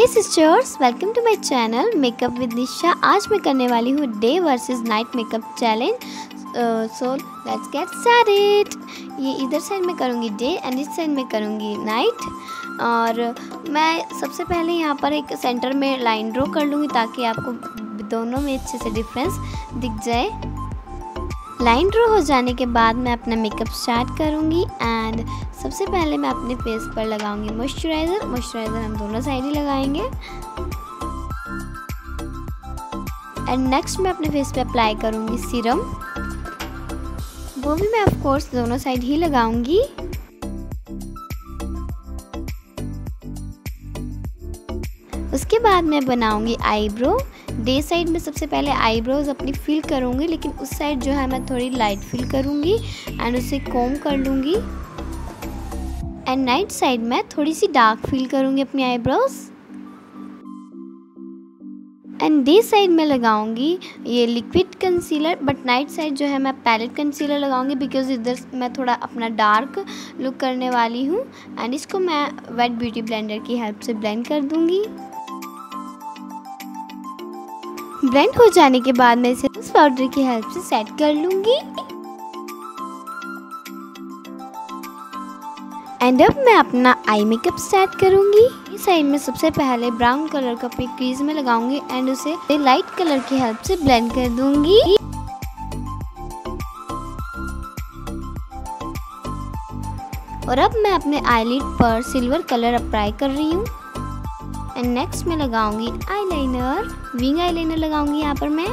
Hey sisters welcome to my channel makeup with Nisha आज मैं करने वाली हूँ day versus night makeup challenge so let's get started ये इधर साइड में करूँगी डे एंड इस साइड में करूँगी नाइट और मैं सबसे पहले यहाँ पर एक सेंटर में लाइन ड्रॉ कर लूँगी ताकि आपको दोनों में अच्छे से डिफरेंस दिख जाए। लाइन ड्रो हो जाने के बाद मैं अपना मेकअप स्टार्ट करूँगी एंड सबसे पहले मैं अपने फेस पर लगाऊँगी मॉइस्चराइज़र मॉइस्चराइज़र हम दोनों साइड ही लगाएँगे। एंड नेक्स्ट मैं अपने फेस पे अप्लाई करूँगी सीरम वो भी मैं ऑफ़ कोर्स दोनों साइड ही लगाऊँगी। उसके बाद मैं बनाऊँगी आईब्रो डे साइड में सबसे पहले आईब्रोज अपनी फिल करूँगी, लेकिन उस साइड जो है मैं थोड़ी लाइट फिल करूँगी एंड उसे कॉम कर लूँगी। एंड नाइट साइड में थोड़ी सी डार्क फील करूँगी अपनी आईब्रोज। एंड डे साइड में लगाऊँगी ये liquid concealer but night side जो है मैं पैलेट कंसीलर लगाऊँगी बिकॉज़ इधर मैं थोड़ा अपना डार्क लुक करने वाली हूँ। एंड इसको मैं वेट ब्यूटी ब्लेंडर की हेल्प से ब्लेंड कर दूँगी। ब्लेंड हो जाने के बाद मैं इसे उस पाउडर की हेल्प से सेट कर लूँगी। एंड अब मैं अपना आई मेकअप सेट करूँगी। इस साइड में सबसे पहले ब्राउन कलर का पिक क्रीज में लगाऊँगी एंड उसे लाइट कलर की हेल्प से ब्लेंड कर दूँगी। और अब मैं अपने आईलिड पर सिल्वर कलर अप्लाई कर रही हूँ। एंड नेक्स्ट मैं लगाऊँगी आईलाइनर विंग आईलाइनर लगाऊँगी यहाँ पर मैं.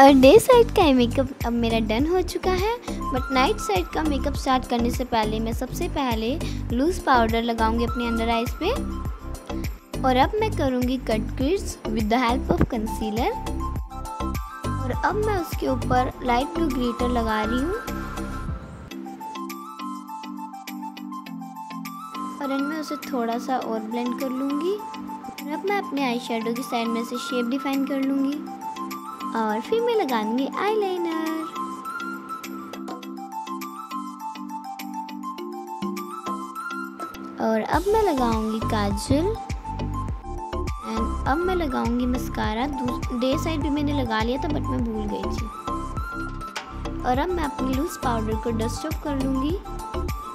और डे साइड का मेकअप अब मेरा डन हो चुका है. बट नाइट साइड का मेकअप स्टार्ट करने से पहले मैं सबसे पहले लूज पाउडर लगाऊँगी अपने अंडर आइज़ पे. और अब मैं करूँगी cut crease with the help of concealer और अब मैं उसके ऊपर लाइट ब्लू ग्लिटर लगा रही हूँ. और इनमें उसे थोड़ा सा और ब्लेंड कर लूँगी। और अब मैं अपने आई शेडो की साइड में से शेप डिफाइन कर लूँगी। और फिर मैं लगा दूँगी आई लाइनर और अब मैं लगाऊँगी काजल। एंड अब मैं लगाऊँगी मस्कारा डे साइड भी मैंने लगा लिया था बट मैं भूल गई थी। और अब मैं अपनी लूज पाउडर को डस्ट ऑफ़ कर लूँगी।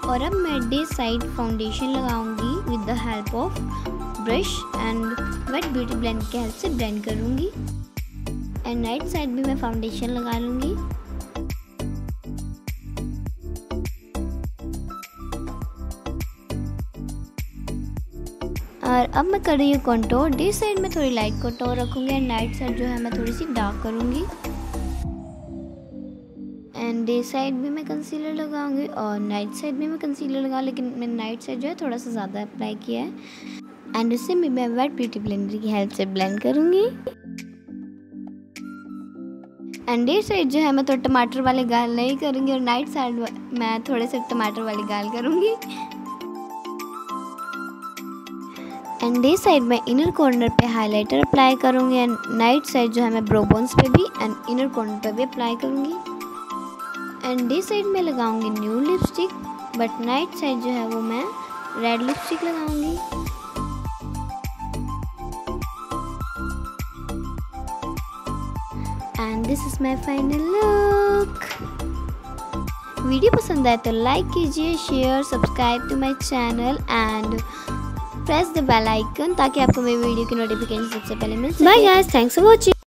और अब मैं day side foundation लगाऊँगी with the help of brush and wet beauty blend के हेल्प से ब्लेंड करूँगी। एंड नाइट साइड भी मैं फाउंडेशन लगा लूँगी। और अब मैं कर रही हूँ कंटोर डे साइड में थोड़ी लाइट कंटोर रखूँगी एंड नाइट साइड जो है मैं थोड़ी सी डार्क करूँगी। एंड डे साइड भी मैं कंसीलर लगाऊँगी और नाइट साइड भी मैं कंसीलर लगा, लेकिन मैंने नाइट साइड जो है थोड़ा सा ज़्यादा अप्लाई किया है। एंड इससे भी मैं वेट ब्यूटी ब्लेंडर की हेल्प से ब्लेंड करूँगी। एंड डे साइड जो है मैं तो टमाटर वाले गाल नहीं करूँगी और नाइट साइड मैं थोड़े से टमाटर वाले गाल करूँगी। एंड डे साइड में इनर कॉर्नर पे हाइलाइटर अप्लाई करूँगी एंड नाइट साइड जो है मैं ब्रोबोन्स पे भी एंड इनर कॉर्नर पे भी अप्लाई करूँगी। एंड डे साइड में लगाऊँगी new lipstick but night side जो है वो मैं red lipstick लगाऊँगी। And this is my final look video पसंद आए तो लाइक कीजिए share subscribe to my channel and press the bell icon ताकि आपको मेरी वीडियो की नोटिफिकेशन सबसे पहले मिल सके। Bye guys thanks for watching